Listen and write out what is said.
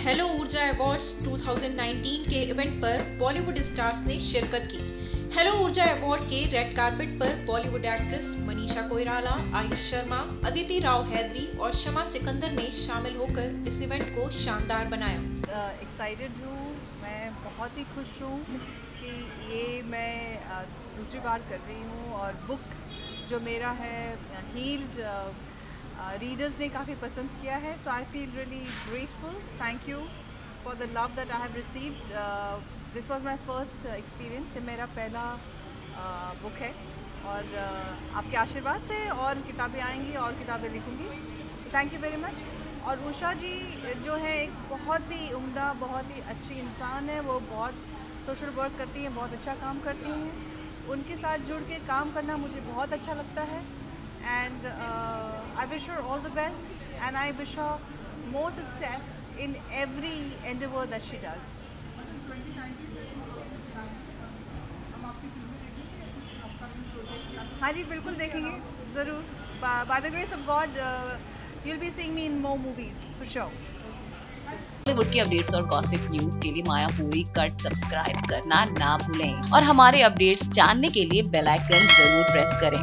Hello ऊर्जा awards 2019 के event पर बॉलीवुड स्टार्स ने शिरकत की। हेलो ऊर्जा अवार्ड के रेड कारपेट पर बॉलीवुड एक्ट्रेस मनीषा कोइराला आयुष शर्मा अदिति राव हैदरी और शमा सिकंदर ने शामिल होकर इस इवेंट को शानदार बनाया। एक्साइटेड uh, हूँ मैं बहुत ही खुश हूँ कि ये मैं uh, दूसरी बार कर रही हूँ और बुक जो मेरा है हील्ड रीडर्स ने काफ़ी पसंद किया है so I feel really grateful thank you for the love that I have received this was my first experience ये मेरा पहला बुक uh, है और uh, आपके आशीर्वाद से और किताबें आएँगी और किताबें लिखूँगी. थैंक यू वेरी मच और उषा जी जो है एक बहुत ही उम्दा बहुत ही अच्छी इंसान है. वो बहुत सोशल वर्क करती हैं बहुत अच्छा काम करती हैं. उनके साथ जुड़ के काम करना मुझे बहुत अच्छा लगता है. and uh, I wish her all the best and I wish her more success in every endeavor that she does. हाँ जी बिल्कुल देखेंगे ज़रूर। By the grace of God you will be seeing me in more movies for sure Bollywood की updates और gossip news के लिए माया पूरी cut subscribe करना ना भूलें। और हमारे अपडेट्स जानने के लिए बेल आइकन ज़रूर प्रेस करें।